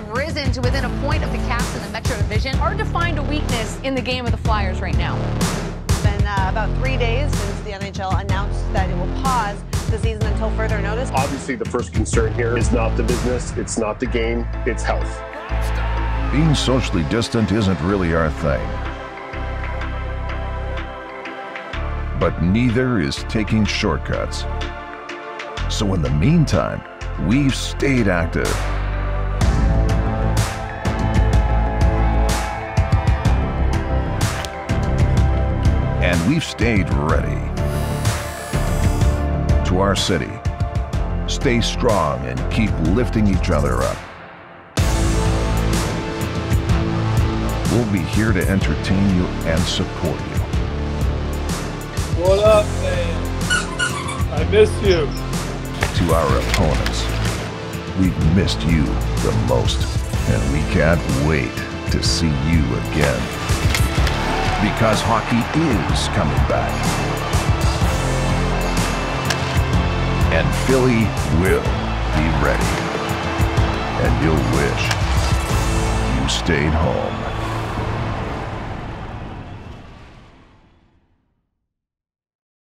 division. risen to within a point of the caps in the metro division or defined a weakness in the game of the Flyers right now. It's been uh, about three days since the NHL announced that it will pause the season until further notice. Obviously, the first concern here is not the business, it's not the game, it's health. Being socially distant isn't really our thing. But neither is taking shortcuts. So in the meantime, we've stayed active. And we've stayed ready. To our city, stay strong and keep lifting each other up. We'll be here to entertain you and support you. What up, man? I miss you. To our opponents, we've missed you the most, and we can't wait to see you again. Because hockey is coming back. And Philly will be ready. And you'll wish you stayed home.